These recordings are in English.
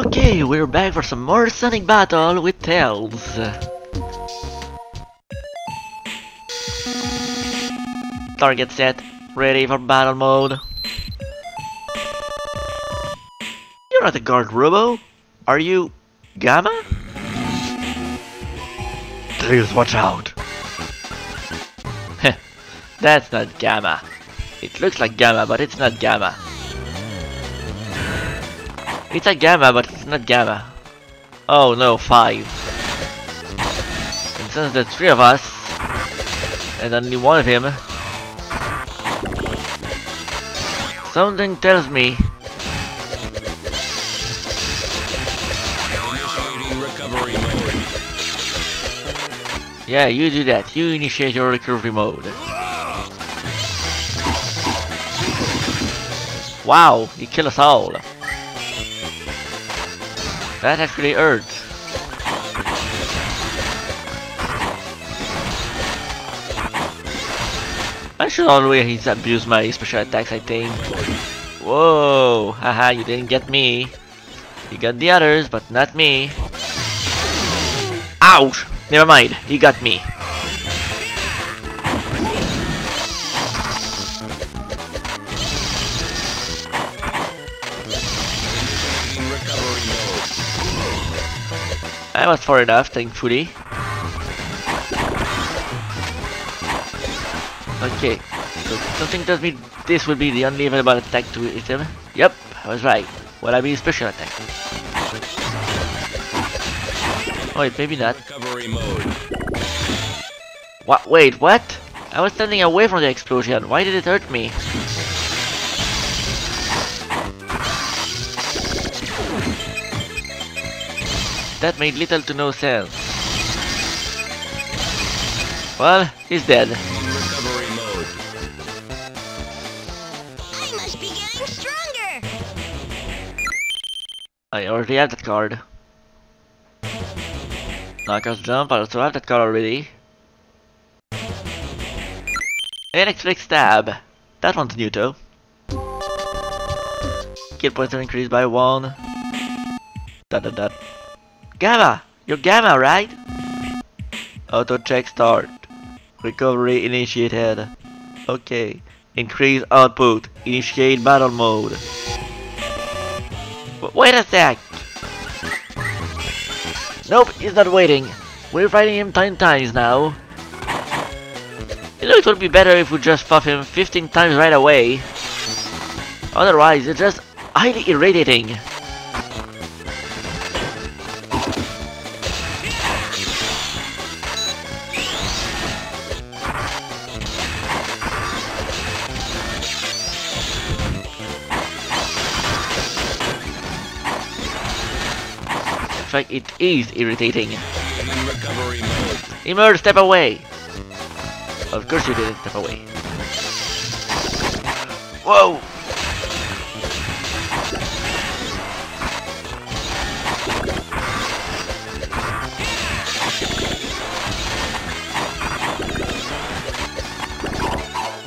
Okay, we're back for some more Sonic Battle with Tails. Target set, ready for battle mode. You're not a guard robo. Are you Gamma? Tails, watch out. Heh, That's not Gamma. It looks like Gamma, but it's not Gamma. It's a Gamma, but it's not Gamma. Oh no, five. And since there's three of us, and only one of him, something tells me. Yeah, you do that. You initiate your recovery mode. Wow, you kill us all. That actually hurt. I should always abuse my special attacks, I think. Whoa, haha, you didn't get me. You got the others, but not me. Ouch! Never mind, he got me. I was far enough, thankfully. Okay, so something tells me this will be the only available attack to hit him. Yep, I was right. Will I be special attack? Oh, wait, maybe not. Recovery mode. What? Wait, what? I was standing away from the explosion. Why did it hurt me? That made little to no sense. Well, he's dead. Recovery mode. I must be getting stronger! I already have that card. Knockout jump, I also have that card already. Electric stab. That one's new though. Kill points are increased by one. Dot dot dot. Gamma! You're Gamma, right? Auto check start. Recovery initiated. Okay. Increase output. Initiate battle mode. W- Wait a sec! Nope, he's not waiting. We're fighting him 10 times now. You know, it would be better if we just buff him 15 times right away. Otherwise, it's just highly irritating. Fact, it is irritating. In recovery mode. Emerl, step away! Of course you didn't step away. Whoa!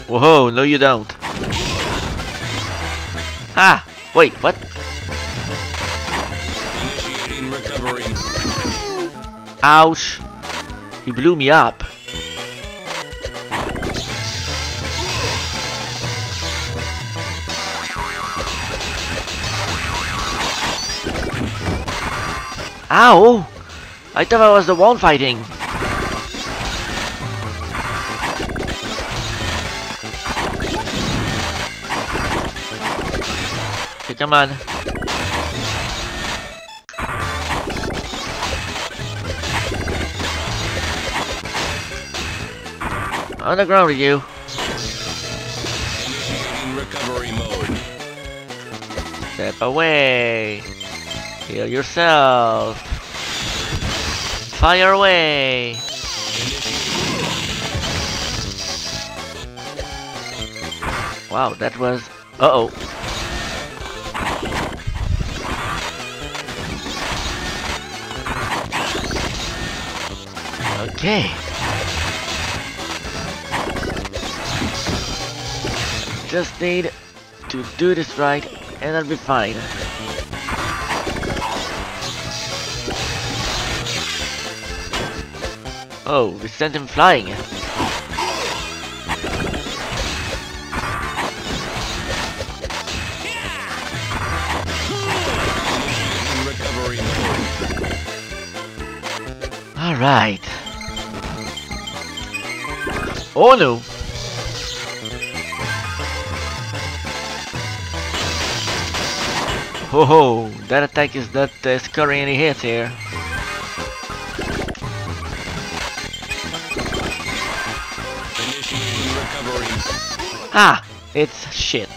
Whoa, no you don't. Ah! Wait, what? Ouch! He blew me up. Ow! I thought I was the one fighting. Okay, come on. On the ground with you. In recovery mode. Step away. Heal yourself. Fire away. Wow, that was. Uh oh. Okay. Just need to do this right and I'll be fine. Oh, we sent him flying. Alright. Oh no! Ho ho! That attack is not uh, scoring any hits here. Ah! It's shit.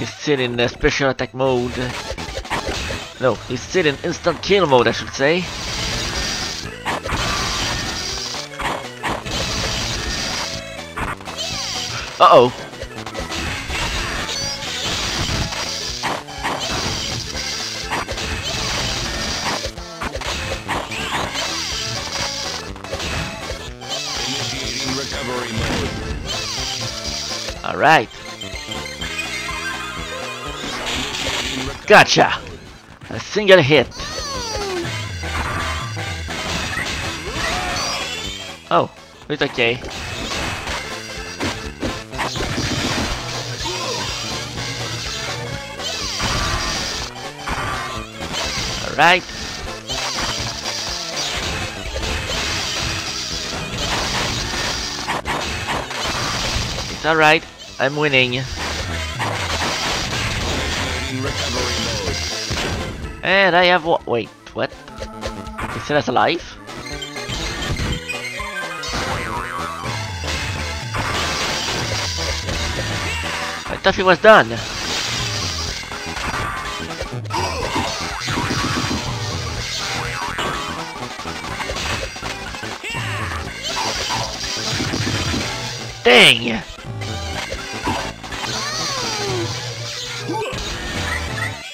He's still in uh, special attack mode. No, he's still in instant kill mode, I should say. Uh-oh. Alright. Gotcha! A single hit. Oh, it's okay. Alright. It's alright. I'm winning. And I have what? Wait, what? Is still has alive? I thought he was done. Dang!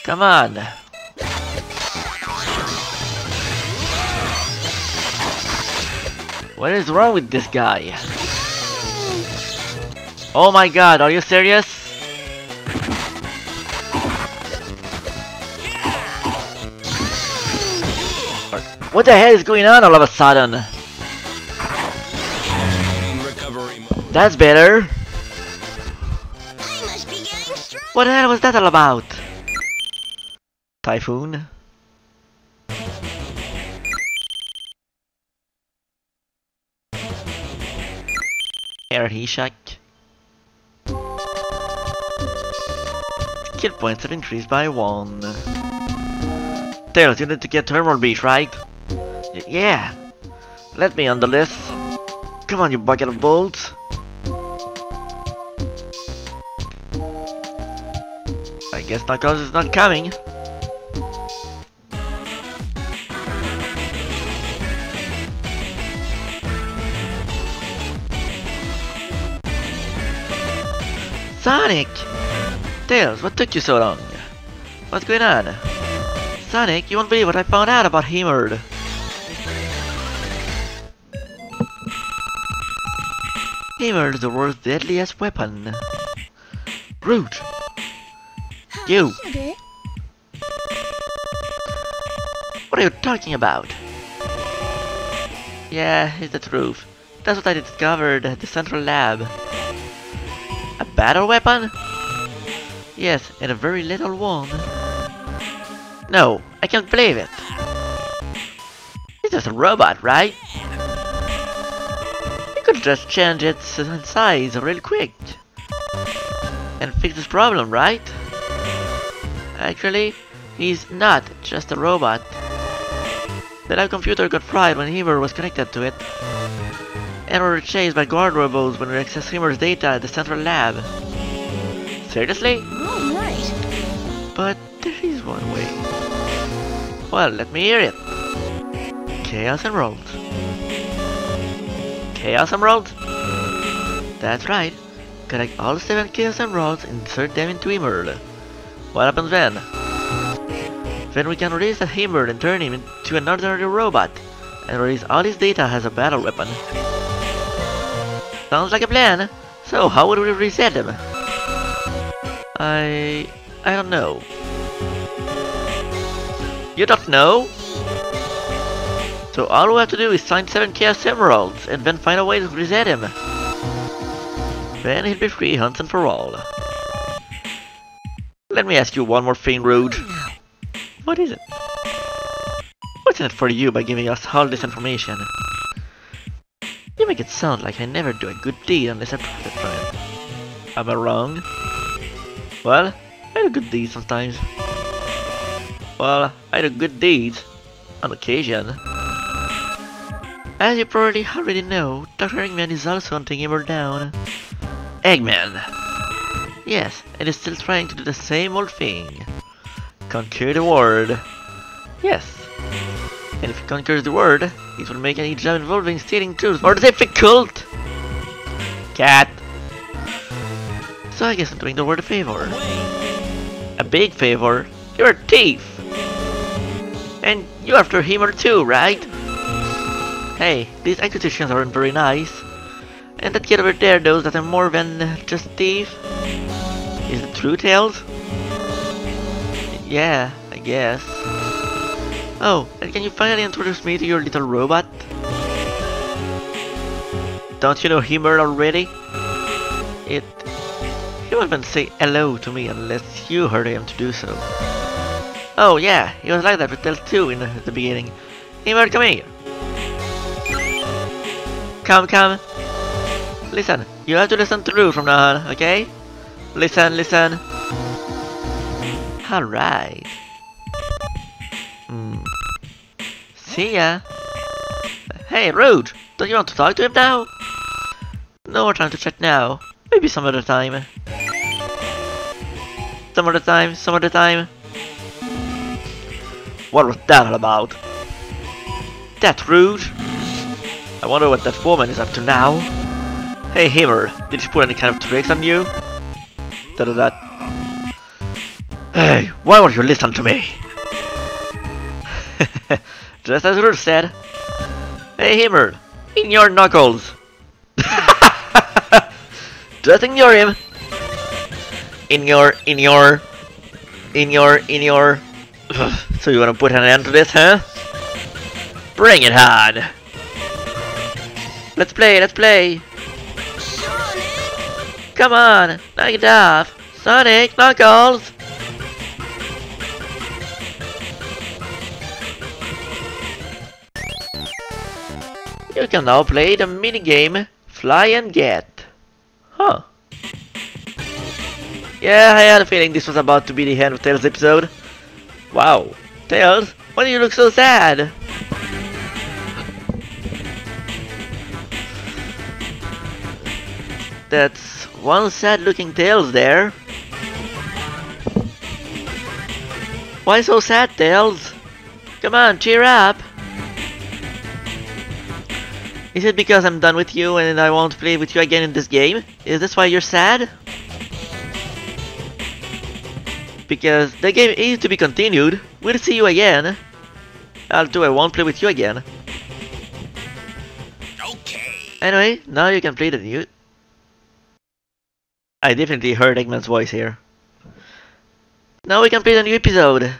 Come on. What is wrong with this guy? Oh my god, are you serious? What the hell is going on all of a sudden? That's better. I must be. What the hell was that all about? Typhoon? Air Hishak. Skill points have increased by one. Tails, you need to get Thermal Beach, right? Y- yeah. Let me on the list. Come on, you bucket of bolts. I guess Knuckles is not coming. Sonic! Tails, what took you so long? What's going on? Sonic, you won't believe what I found out about Emerl. Emerl is the world's deadliest weapon. Groot! You! What are you talking about? Yeah, it's the truth. That's what I discovered at the central lab. A battle weapon? Yes, and a very little one. No, I can't believe it. It's just a robot, right? You could just change its size real quick. And fix this problem, right? Actually, he's not just a robot. The lab computer got fried when Emerl was connected to it. And we were chased by guard robots when we accessed Emerl's data at the central lab. Seriously? Oh, right. But there is one way. Well, let me hear it. Chaos Emerald. Chaos Emerald? That's right. Collect all seven Chaos Emeralds and insert them into Emerald. What happens then? Then we can release the Emerald and turn him into an ordinary robot, and release all his data as a battle weapon. Sounds like a plan. So how would we reset him? I... I don't know. You don't know? So all we have to do is find 7 Chaos Emeralds and then find a way to reset him. Then he'll be free and for all. Let me ask you one more thing, Rouge. What is it? What's in it for you by giving us all this information? You make it sound like I never do a good deed unless I profit from it. Am I wrong? Well, I do good deeds sometimes. Well, I do good deeds on occasion. As you probably already know, Dr. Eggman is also hunting Emerald down. Eggman! Yes, it is still trying to do the same old thing. Conquer the world. Yes. And if he conquers the world, it will make any job involving stealing tools more difficult! Cat! So I guess I'm doing the world a favor. A big favor? You're a thief! And you're after him or two, right? Hey, these acquisitions aren't very nice. And that kid over there knows that I'm more than just thief. Is it true, Tails? Yeah, I guess. Oh, and can you finally introduce me to your little robot? Don't you know Emerl already? It... He won't even say hello to me unless you heard him to do so. Oh yeah, he was like that with Tails too in the beginning. Emerl, come here! Come, come! Listen, you have to listen through from now on, okay? Listen, listen. Alright. Hmm. See ya. Hey, Rouge! Don't you want to talk to him now? No more time to chat now. Maybe some other time. Some other time, some other time. What was that all about? That rude? I wonder what that woman is up to now. Hey Emerl, did she put any kind of tricks on you? Hey, why won't you listen to me? Just as Rouge said. Hey Emerl, in your knuckles. Just ignore him. In your, in your, in your, in your. so you wanna put an end to this, huh? Bring it on. Let's play, let's play. Come on, knock it off. Sonic, Knuckles. You can now play the minigame Fly and Get. Huh. Yeah, I had a feeling this was about to be the end of Tails' episode. Wow. Tails, why do you look so sad? That's one sad looking Tails there. Why so sad, Tails? Come on, cheer up! Is it because I'm done with you and I won't play with you again in this game? Is this why you're sad? Because the game is to be continued. We'll see you again. I'll do I won't play with you again. Okay. Anyway, now you can play the new... I definitely heard Eggman's voice here. Now we can play the new episode.